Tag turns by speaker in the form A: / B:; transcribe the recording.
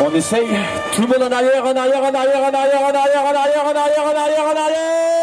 A: On essaye. Tout le monde en arrière, en arrière, en arrière, en arrière, en arrière, en arrière, en arrière, en arrière, en arrière.